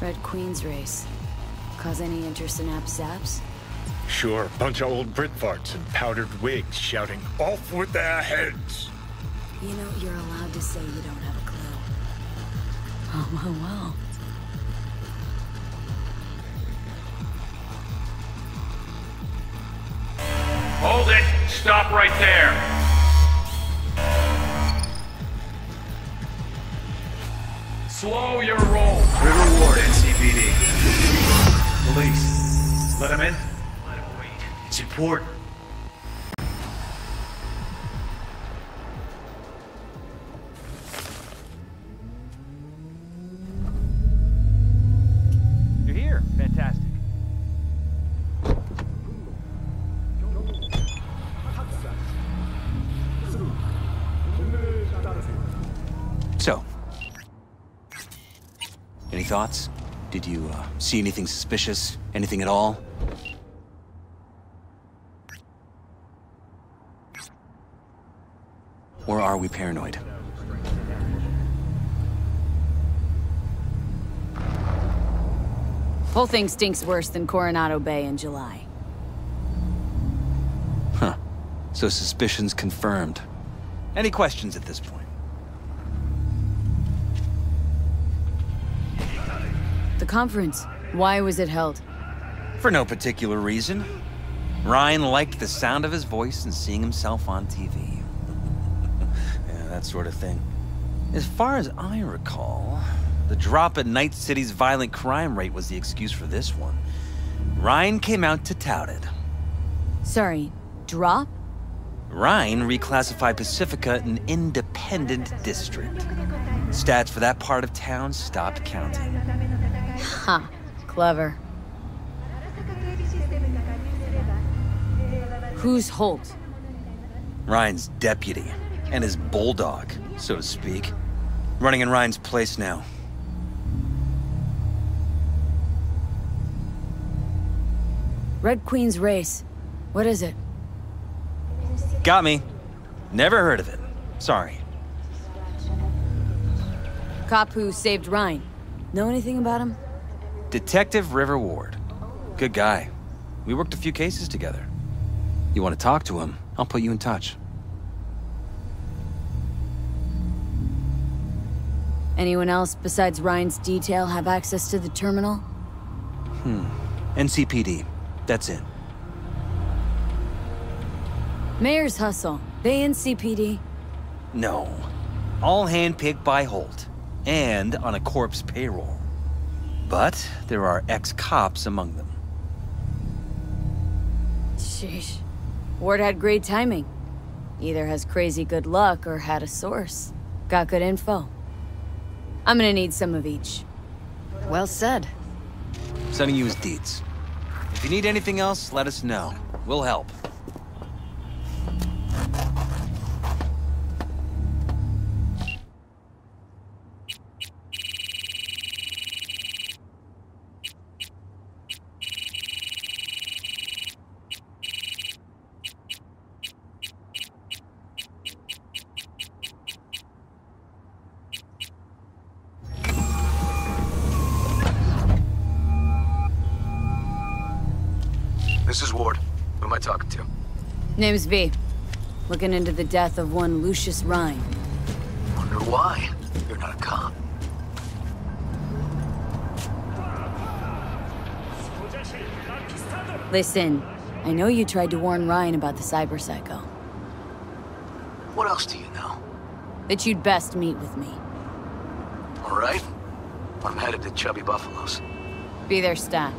Red Queen's race. Cause any intersynapse zaps? Sure, bunch of old Brit farts in powdered wigs shouting, off with their heads! You know, you're allowed to say you don't have a clue. Oh, well, well. Hold it! Stop right there! Slow your roll. River Ward, NCPD. Police. Let him in? Let him wait. It's important. Any thoughts? Did you uh, see anything suspicious? Anything at all? Or are we paranoid? Whole thing stinks worse than Coronado Bay in July. Huh. So suspicions confirmed. Any questions at this point? The conference. Why was it held? For no particular reason. Ryan liked the sound of his voice and seeing himself on TV. yeah, that sort of thing. As far as I recall, the drop in Night City's violent crime rate was the excuse for this one. Ryan came out to tout it. Sorry, drop? Ryan reclassified Pacifica an independent district. Stats for that part of town stopped counting. Ha, clever. Who's Holt? Ryan's deputy, and his bulldog, so to speak. Running in Ryan's place now. Red Queen's race. What is it? Got me. Never heard of it. Sorry. Cop who saved Ryan. Know anything about him? Detective River Ward. Good guy. We worked a few cases together. You want to talk to him, I'll put you in touch. Anyone else besides Ryan's detail have access to the terminal? Hmm. NCPD. That's it. Mayor's Hustle. They NCPD? No. All handpicked by Holt. And on a corpse payroll. But there are ex-cops among them. Sheesh. Ward had great timing. Either has crazy good luck or had a source. Got good info. I'm gonna need some of each. Well said. Sending you his deeds. If you need anything else, let us know. We'll help. This is Ward. Who am I talking to? Name's V. Looking into the death of one Lucius Rhyne. Wonder why. You're not a cop. Listen, I know you tried to warn Ryan about the cyber psycho. What else do you know? That you'd best meet with me. All right. I'm headed to Chubby Buffaloes. Be there, stat.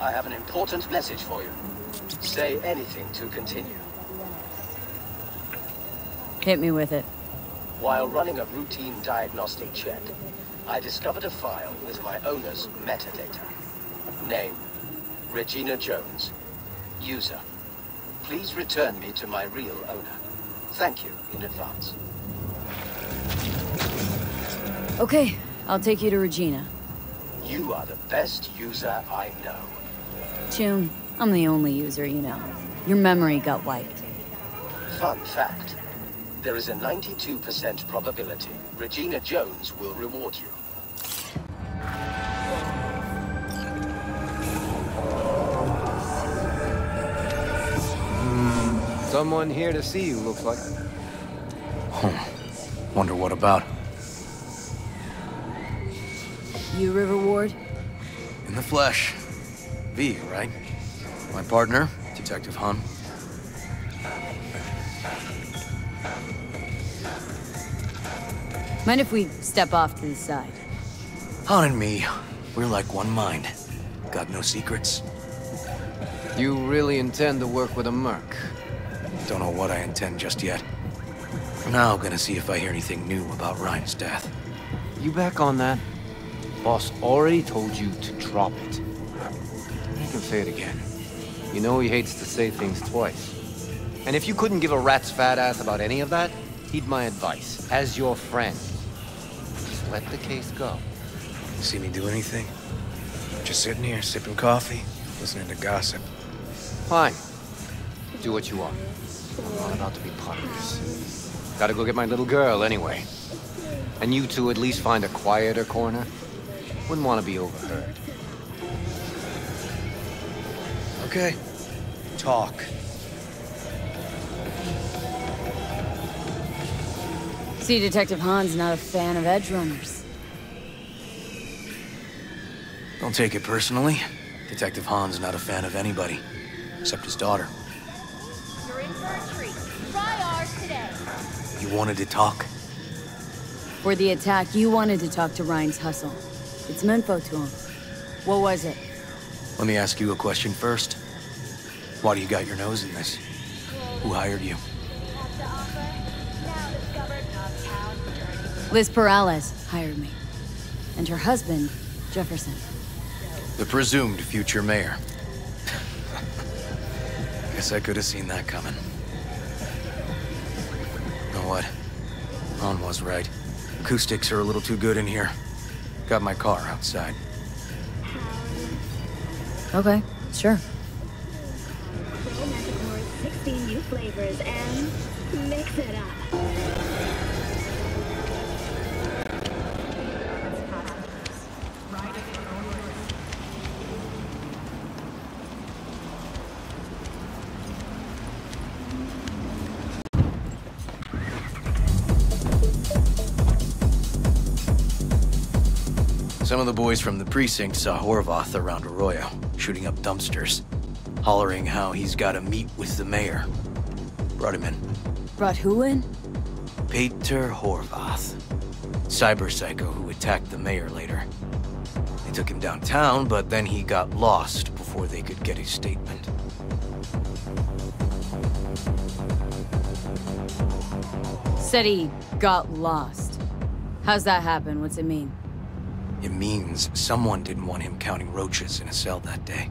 I have an important message for you. Say anything to continue. Hit me with it. While running a routine diagnostic check, I discovered a file with my owner's metadata. Name, Regina Jones. User, please return me to my real owner. Thank you in advance. Okay, I'll take you to Regina. You are the best user I know. June, I'm the only user you know. Your memory got wiped. Fun fact. There is a 92% probability Regina Jones will reward you. Hmm. Someone here to see you, looks like. Hmm. Wonder what about? You, River Ward? In the flesh. V, right? My partner, Detective Han. Mind if we step off to the side? Han and me, we're like one mind. Got no secrets. You really intend to work with a merc? Don't know what I intend just yet. For now, gonna see if I hear anything new about Ryan's death. You back on that? Boss already told you to drop it. I can say it again. You know he hates to say things twice. And if you couldn't give a rat's fat ass about any of that, heed my advice. As your friend, just let the case go. See me do anything? Just sitting here, sipping coffee, listening to gossip. Fine. Do what you want. I'm not about to be part of this. Gotta go get my little girl anyway. And you two at least find a quieter corner. Wouldn't want to be overheard. Okay. Talk. See, Detective Han's not a fan of edge runners. Don't take it personally. Detective Han's not a fan of anybody, except his daughter. You're in for a treat. Try ours today. You wanted to talk? For the attack, you wanted to talk to Ryan's hustle. Get some info to him. What was it? Let me ask you a question first. Why do you got your nose in this? Who hired you? Have to offer. Now discovered uptown journey. Liz Peralez hired me. And her husband, Jefferson. The presumed future mayor. Guess I could have seen that coming. You Know what? Ron was right. Acoustics are a little too good in here. Got my car outside. Okay, sure. Pro Manticore's 16 new flavors and mix it up. Some of the boys from the precinct saw Horvath around Arroyo, shooting up dumpsters, hollering how he's got to meet with the mayor. Brought him in. Brought who in? Peter Horvath. Cyber psycho who attacked the mayor later. They took him downtown, but then he got lost before they could get his statement. Said he got lost. How's that happen? What's it mean? It means someone didn't want him counting roaches in a cell that day.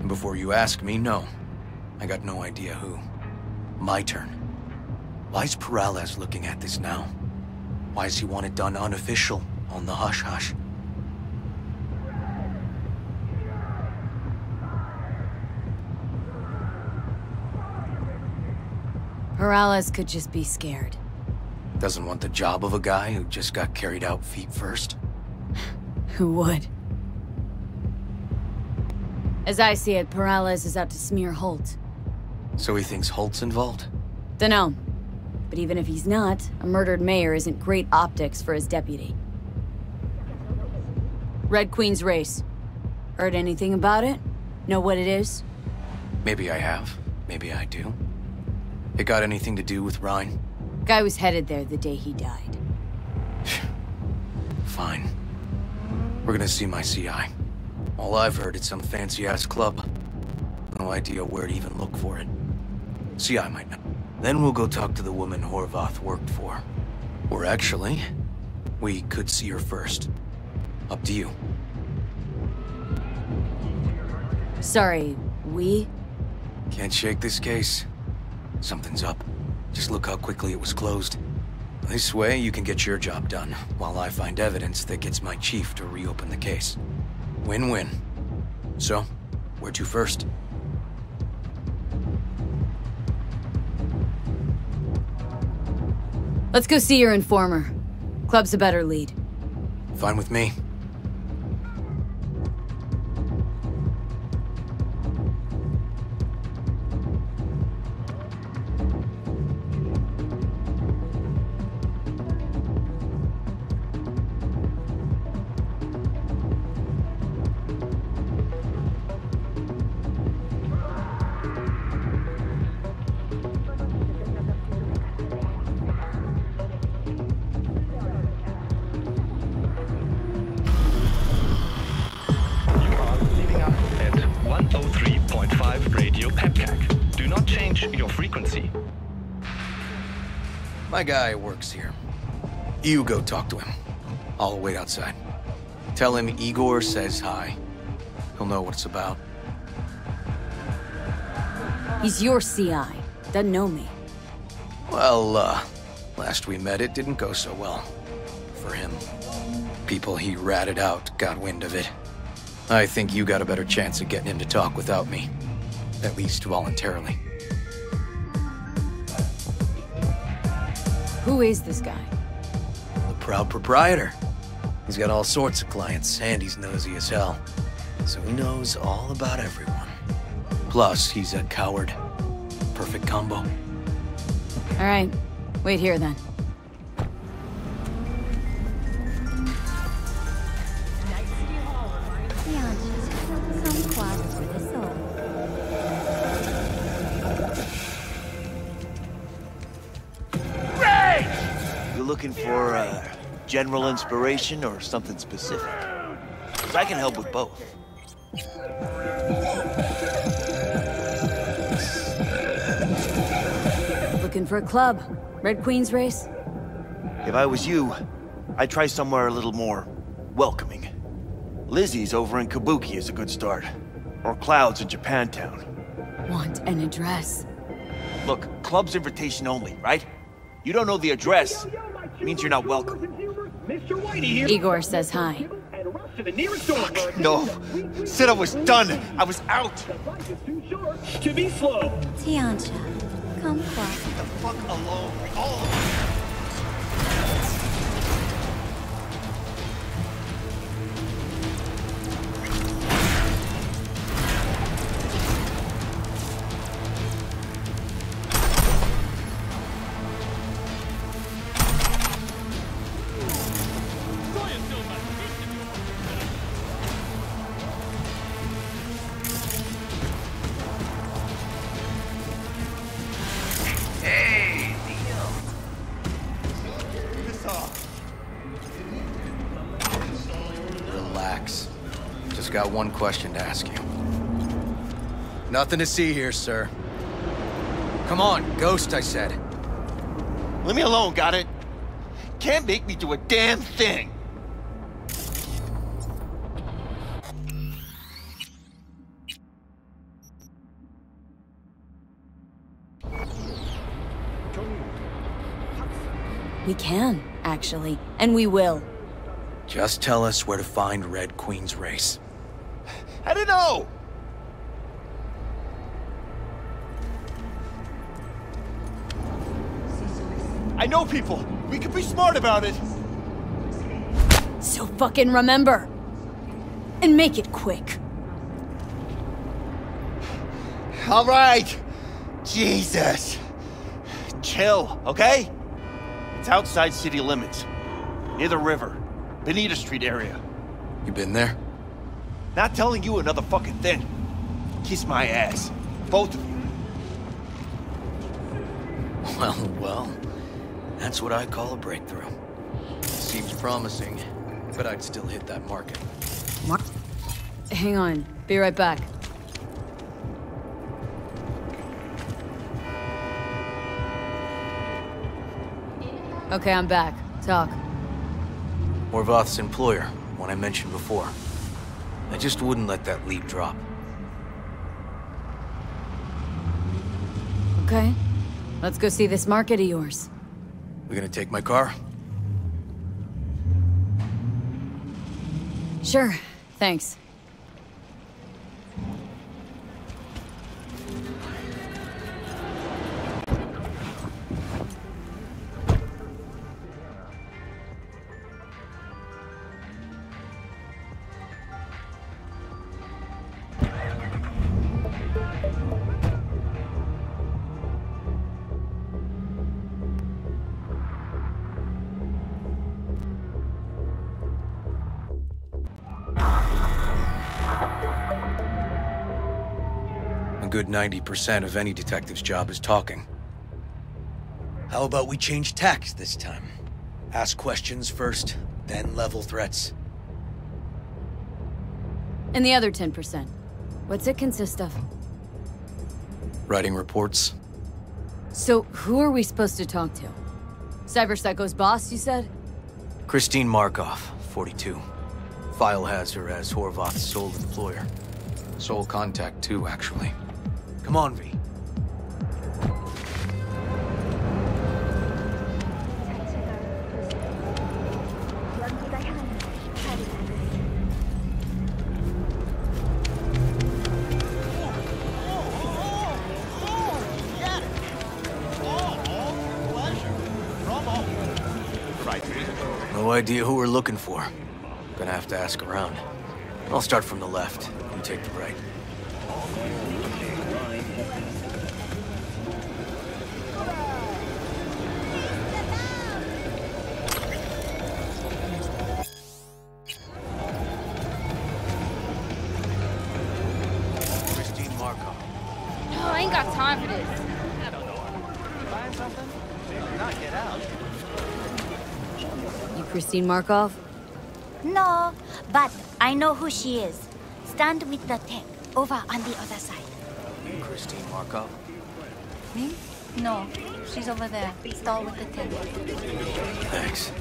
And before you ask me, no. I got no idea who. My turn. Why's Peralez looking at this now? Why does he want it done unofficial, on the hush-hush? Peralez could just be scared. Doesn't want the job of a guy who just got carried out feet first? Who would? As I see it, Peralez is out to smear Holt. So he thinks Holt's involved? Dunno. But even if he's not, a murdered mayor isn't great optics for his deputy. Red Queen's race. Heard anything about it? Know what it is? Maybe I have. Maybe I do. It got anything to do with Ryan? Guy was headed there the day he died. Fine. We're gonna see my CI. All I've heard is some fancy-ass club. No idea where to even look for it. See, I might know. Then we'll go talk to the woman Horvath worked for. Or actually, we could see her first. Up to you. Sorry, we? Can't shake this case. Something's up. Just look how quickly it was closed. This way, you can get your job done, while I find evidence that gets my chief to reopen the case. Win-win. So, where to first? Let's go see your informer. Club's a better lead. Fine with me. You go talk to him. I'll wait outside. Tell him Igor says hi. He'll know what it's about. He's your CI. Doesn't know me. Well, uh, last we met, it didn't go so well. For him. People he ratted out got wind of it. I think you got a better chance of getting him to talk without me. At least voluntarily. Who is this guy? The proud proprietor. He's got all sorts of clients, and he's nosy as hell. So he knows all about everyone. Plus, he's a coward. Perfect combo. All right. Wait here then. You looking for uh, general inspiration or something specific? Because I can help with both. Looking for a club. Red Queen's race? If I was you, I'd try somewhere a little more welcoming. Lizzie's over in Kabuki is a good start. Or Clouds in Japantown. Want an address. Look, club's invitation only, right? You don't know the address, means you're not welcome. Mr. Whitey here. Igor says hi. And rush to the nearest door. No. Said I was done. I was out. The bike is too short to be slow. Tiancha, come quiet. The fuck alone. All one question to ask you. Nothing to see here, sir. Come on, ghost, I said. Leave me alone, got it? Can't make me do a damn thing. We can, actually. And we will. Just tell us where to find Red Queen's race. I don't know. I know people. We could be smart about it. So fucking remember. And make it quick. All right. Jesus. Chill, okay? It's outside city limits. Near the river. Benita Street area. You been there? Not telling you another fucking thing. Kiss my ass. Both of you. Well, well. That's what I call a breakthrough. Seems promising, but I'd still hit that market. What? hang on. Be right back. Okay, I'm back. Talk. Horvath's employer, one I mentioned before. I just wouldn't let that lead drop. Okay. Let's go see this market of yours. We gonna take my car? Sure. Thanks. Good 90% of any detective's job is talking. How about we change tacks this time? Ask questions first, then level threats. And the other 10%. What's it consist of? Writing reports. So, who are we supposed to talk to? Cyberpsycho's boss, you said? Christine Markov, 42. File has her as Horvath's sole employer. Sole contact, too, actually. Come on, V. No idea who we're looking for. Gonna have to ask around. I'll start from the left. You take the right. No, I ain't got time for this. You Christine Markov? No, but I know who she is. Stand with the tech, over on the other side. Christine Markov? Me? No, she's over there. Stall with the tech. Thanks.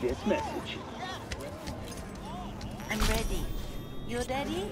This message. I'm ready. You ready?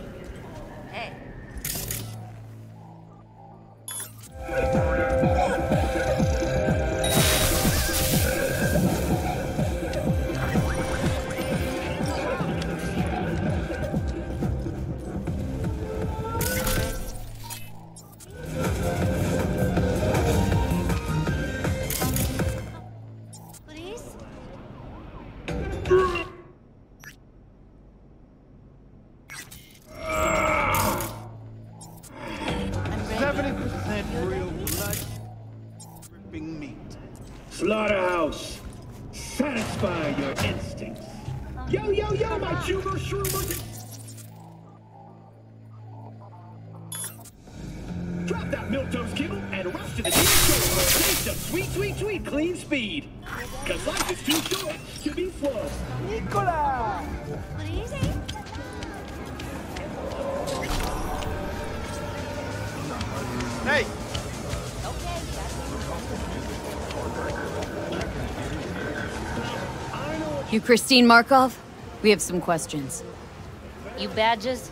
You Christine Markov? We have some questions. You badges?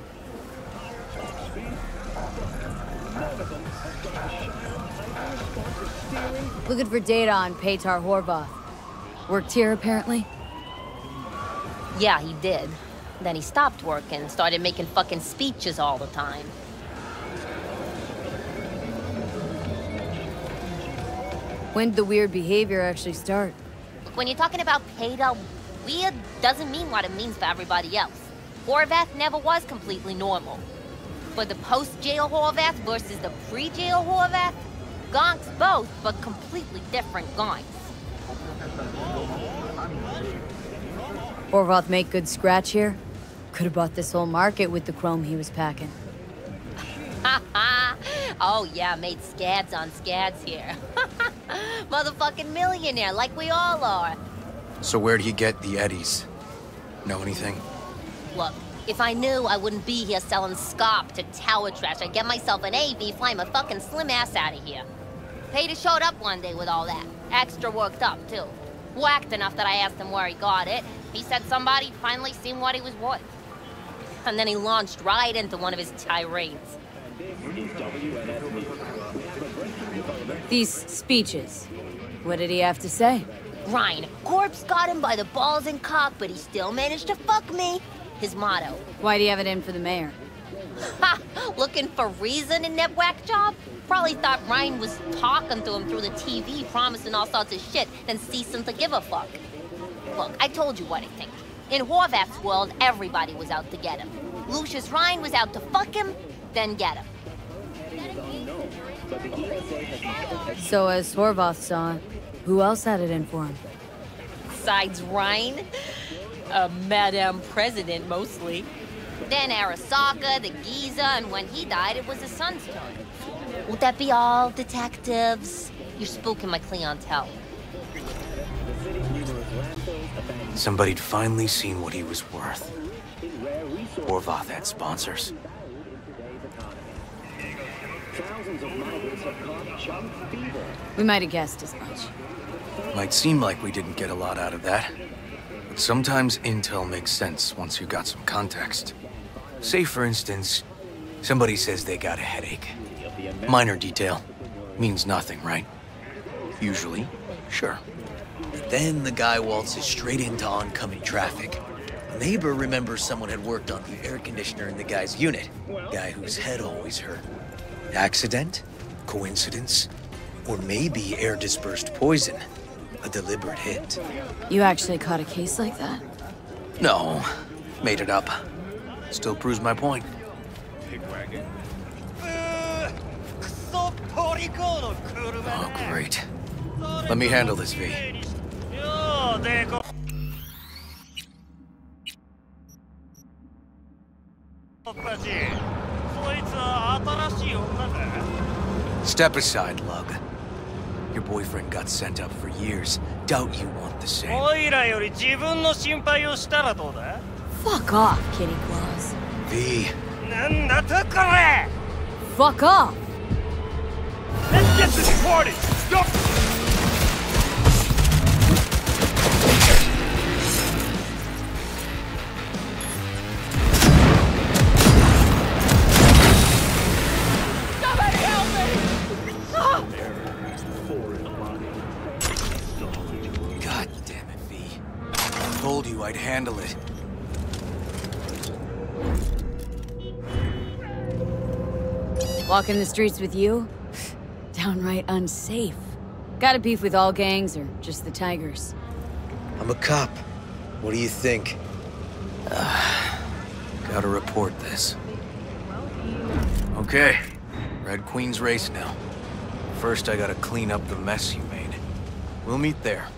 Looking for data on Peter Horvath. Worked here, apparently? Yeah, he did. Then he stopped working, and started making fucking speeches all the time. When did the weird behavior actually start? When you're talking about Peter, weird doesn't mean what it means for everybody else. Horvath never was completely normal. But the post-jail Horvath versus the pre-jail Horvath, gonks both, but completely different gonks. Horvath make good scratch here? Could have bought this whole market with the chrome he was packing. oh yeah, made scads on scads here. Motherfucking millionaire, like we all are. So where'd he get the eddies? Know anything? Look, if I knew, I wouldn't be here selling scop to tower trash. I'd get myself an AV, fly my fucking slim ass out of here. Peter showed up one day with all that. Extra worked up, too. Whacked enough that I asked him where he got it. He said somebody finally seen what he was worth. And then he launched right into one of his tirades. These speeches. What did he have to say? Ryan, Corpse got him by the balls and cock, but he still managed to fuck me. His motto. Why do you have it in for the mayor? Ha! Looking for reason in that whack job? Probably thought Ryan was talking to him through the TV, promising all sorts of shit, then ceasing to give a fuck. Look, I told you what I think. In Horvath's world, everybody was out to get him. Lucius Ryan was out to fuck him, then get him. So as Horvath saw, who else had it in for him? Besides Ryan? A Madame President, mostly. Then Arasaka, the Giza, and when he died, it was his son's turn. Would that be all, detectives? You're spooking my clientele. Somebody'd finally seen what he was worth. Horvath had sponsors. We might have guessed as much. Might seem like we didn't get a lot out of that. But sometimes intel makes sense once you got some context. Say, for instance, somebody says they got a headache. Minor detail. Means nothing, right? Usually, sure. But then the guy waltzes straight into oncoming traffic. Neighbor remembers someone had worked on the air conditioner in the guy's unit. Guy whose head always hurt. Accident? Coincidence? Or maybe air dispersed poison. A deliberate hit. You actually caught a case like that? No, made it up. Still proves my point. Oh, great. Let me handle this, V. Step aside, Lug. Your boyfriend got sent up for years. Doubt you want the same. Fuck off, Kitty Claus. V. Fuck off! Let's get this party! Stop! Handle it. Walking the streets with you? Downright unsafe. Got a beef with all gangs or just the Tigers? I'm a cop. What do you think? Gotta report this. Okay. Red Queen's race now. First, I gotta clean up the mess you made. We'll meet there.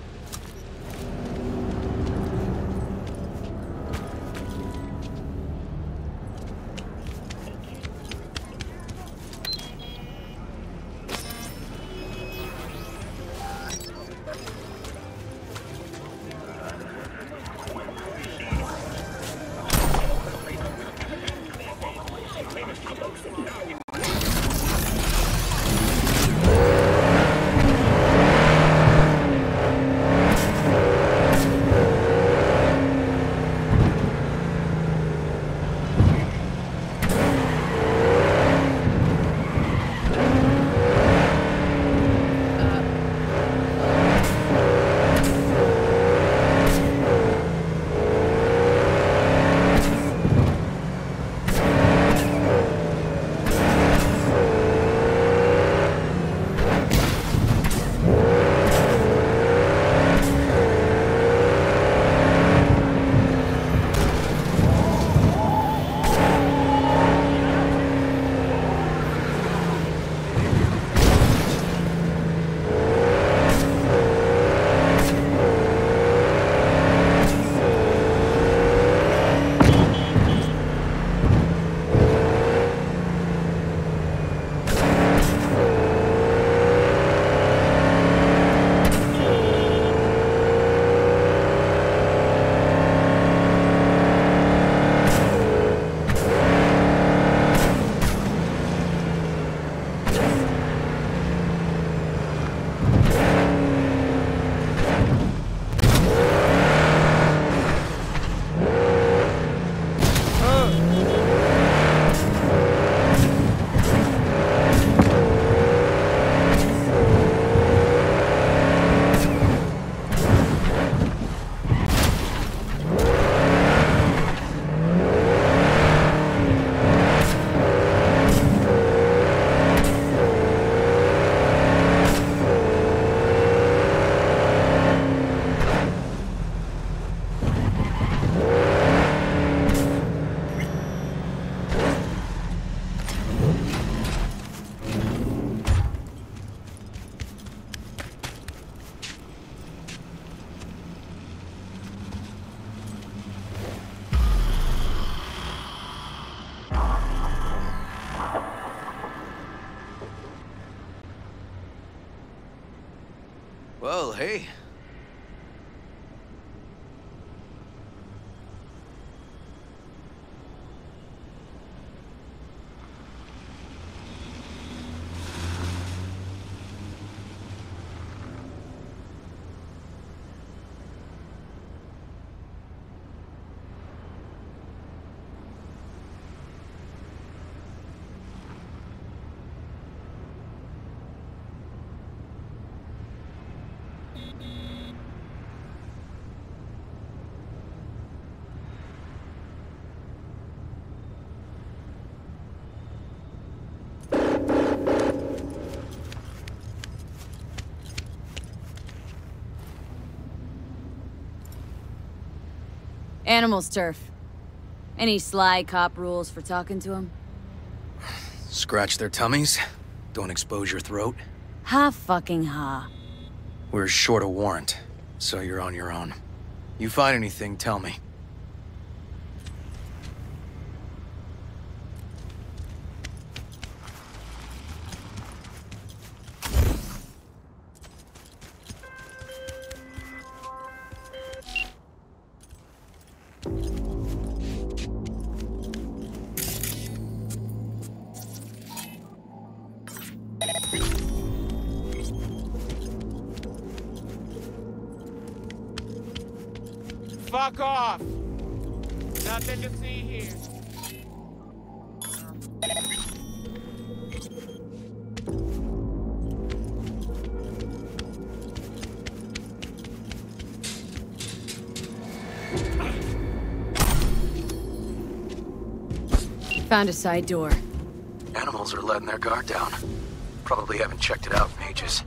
Hey. Animals turf. Any sly cop rules for talking to him? Scratch their tummies. Don't expose your throat. Ha fucking ha. We're short a warrant, so you're on your own. You find anything, tell me. Fuck off! Nothing to see here. Found a side door. Animals are letting their guard down. Probably haven't checked it out in ages.